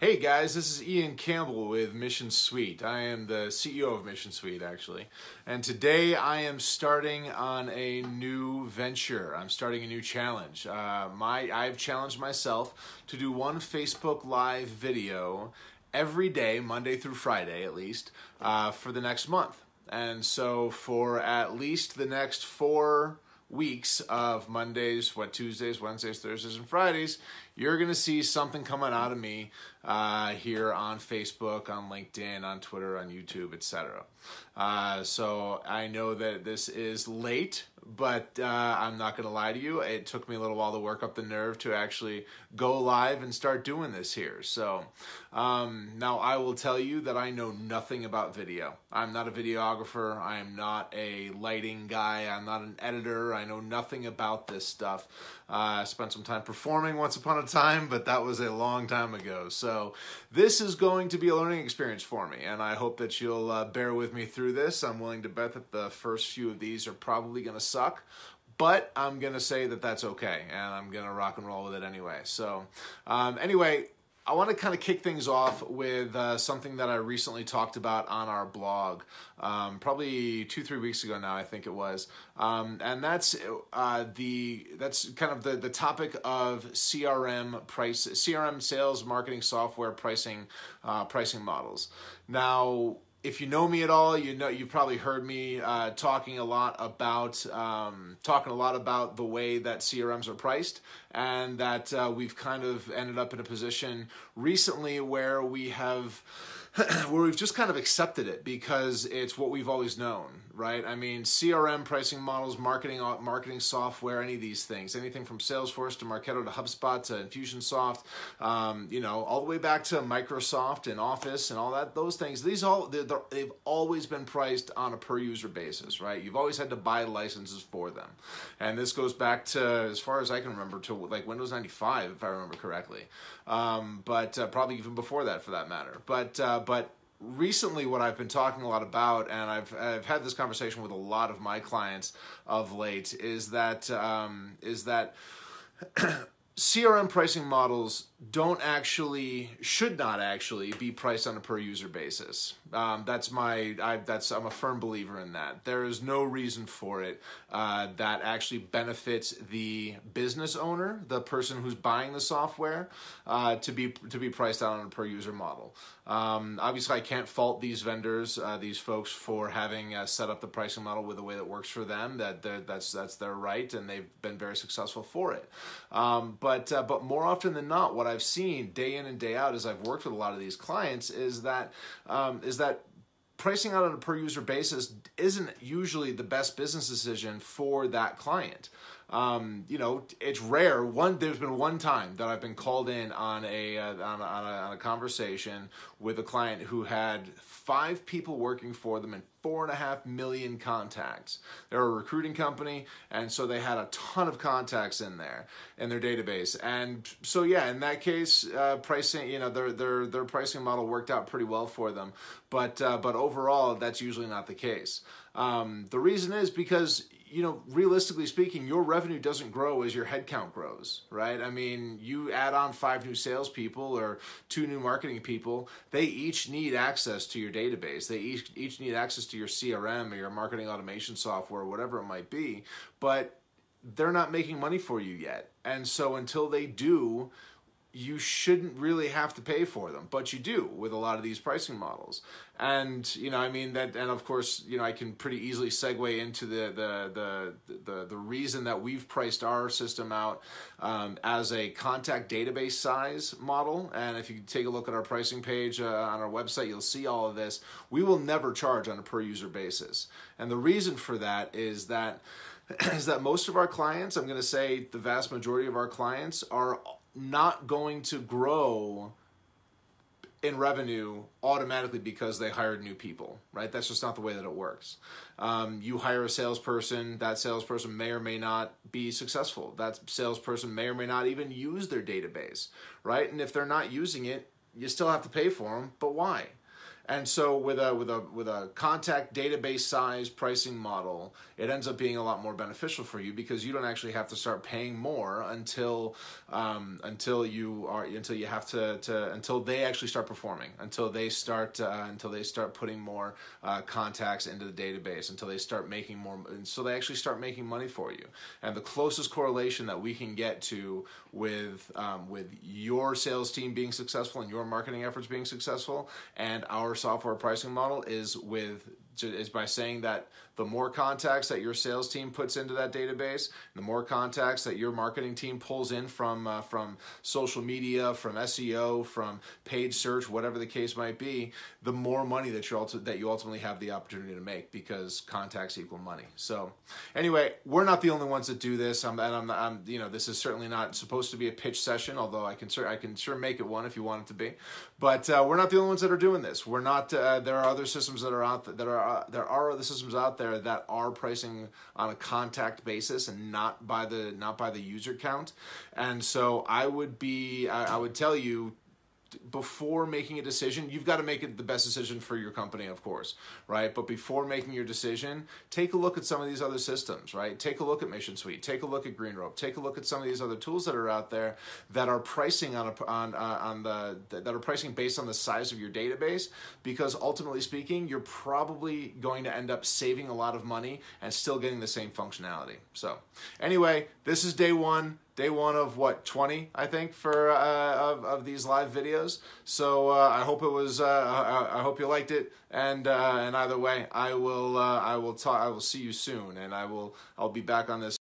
Hey guys, this is Ian Campbell with Mission Suite. I am the CEO of Mission Suite actually. And today I am starting on a new venture. I'm starting a new challenge. Uh, my I've challenged myself to do one Facebook Live video every day, Monday through Friday at least, uh, for the next month. And so for at least the next four weeks of Mondays, what Tuesdays, Wednesdays, Thursdays, and Fridays, you're going to see something coming out of me uh, here on Facebook, on LinkedIn, on Twitter, on YouTube, etc. Uh, so I know that this is late, but uh, I'm not going to lie to you. It took me a little while to work up the nerve to actually go live and start doing this here. So um, now I will tell you that I know nothing about video. I'm not a videographer. I am not a lighting guy. I'm not an editor. I know nothing about this stuff. Uh, I spent some time performing once upon a time, but that was a long time ago. So this is going to be a learning experience for me, and I hope that you'll uh, bear with me through this. I'm willing to bet that the first few of these are probably going to suck, but I'm going to say that that's okay, and I'm going to rock and roll with it anyway. So, um, anyway, I want to kind of kick things off with uh, something that I recently talked about on our blog, um, probably two three weeks ago now, I think it was, um, and that's uh, the that's kind of the the topic of CRM price CRM sales marketing software pricing uh, pricing models. Now if you know me at all, you know you've probably heard me uh, talking a lot about um, talking a lot about the way that CRMs are priced, and that uh, we've kind of ended up in a position recently where we have where we've just kind of accepted it because it's what we've always known, right? I mean, CRM pricing models, marketing uh, marketing software, any of these things, anything from Salesforce to Marketo to HubSpot to Infusionsoft, um, you know, all the way back to Microsoft and Office and all that. Those things, these all they're, they've always been priced on a per user basis, right? You've always had to buy licenses for them, and this goes back to as far as I can remember to like Windows ninety five, if I remember correctly, um, but uh, probably even before that for that matter, but. Uh, but recently what I've been talking a lot about, and I've, I've had this conversation with a lot of my clients of late, is that um, is that CRM pricing models don't actually, should not actually be priced on a per user basis. Um, that's my, I, that's I'm a firm believer in that. There is no reason for it uh, that actually benefits the business owner, the person who's buying the software, uh, to be to be priced out on a per user model. Um, obviously, I can't fault these vendors, uh, these folks, for having uh, set up the pricing model with a way that works for them. That that's that's their right, and they've been very successful for it. Um, but uh, but more often than not, what I've seen day in and day out as I've worked with a lot of these clients is that um, is that pricing out on a per user basis isn't usually the best business decision for that client. Um, you know, it's rare. One, there's been one time that I've been called in on a, uh, on, a, on, a, on a conversation with a client who had five people working for them and four and a half million contacts. They're a recruiting company, and so they had a ton of contacts in there in their database. And so, yeah, in that case, uh, pricing, you know, their their their pricing model worked out pretty well for them. But uh, but overall, that's usually not the case. Um, the reason is because you know, realistically speaking, your revenue doesn't grow as your headcount grows, right? I mean, you add on five new salespeople or two new marketing people, they each need access to your database. They each, each need access to your CRM or your marketing automation software, whatever it might be, but they're not making money for you yet. And so until they do, you shouldn't really have to pay for them, but you do with a lot of these pricing models. And you know, I mean that, and of course, you know, I can pretty easily segue into the the the the, the reason that we've priced our system out um, as a contact database size model. And if you take a look at our pricing page uh, on our website, you'll see all of this. We will never charge on a per user basis, and the reason for that is that is that most of our clients, I'm going to say the vast majority of our clients are not going to grow in revenue automatically because they hired new people, right? That's just not the way that it works. Um, you hire a salesperson, that salesperson may or may not be successful. That salesperson may or may not even use their database, right? And if they're not using it, you still have to pay for them, but why? And so with a with a with a contact database size pricing model, it ends up being a lot more beneficial for you because you don't actually have to start paying more until um, until you are until you have to, to until they actually start performing until they start uh, until they start putting more uh, contacts into the database until they start making more so they actually start making money for you. And the closest correlation that we can get to with um, with your sales team being successful and your marketing efforts being successful and our software pricing model is with is by saying that the more contacts that your sales team puts into that database, the more contacts that your marketing team pulls in from uh, from social media, from SEO, from paid search, whatever the case might be, the more money that you that you ultimately have the opportunity to make because contacts equal money. So, anyway, we're not the only ones that do this. I'm, and I'm, I'm you know, this is certainly not supposed to be a pitch session, although I can I can sure make it one if you want it to be. But uh, we're not the only ones that are doing this. We're not. Uh, there are other systems that are out that are uh, there are other systems out there that are pricing on a contact basis and not by the not by the user count. And so I would be I, I would tell you before making a decision, you've got to make it the best decision for your company, of course, right? But before making your decision, take a look at some of these other systems, right? Take a look at Mission Suite, take a look at GreenRope, take a look at some of these other tools that are out there that are pricing on a, on uh, on the that are pricing based on the size of your database. Because ultimately speaking, you're probably going to end up saving a lot of money and still getting the same functionality. So, anyway, this is day one day one of what 20 i think for uh, of, of these live videos. So uh, i hope it was uh, I, I, hope you liked it. And uh, and either way i will uh, i will talk i will see you soon. And i will i'll be back on this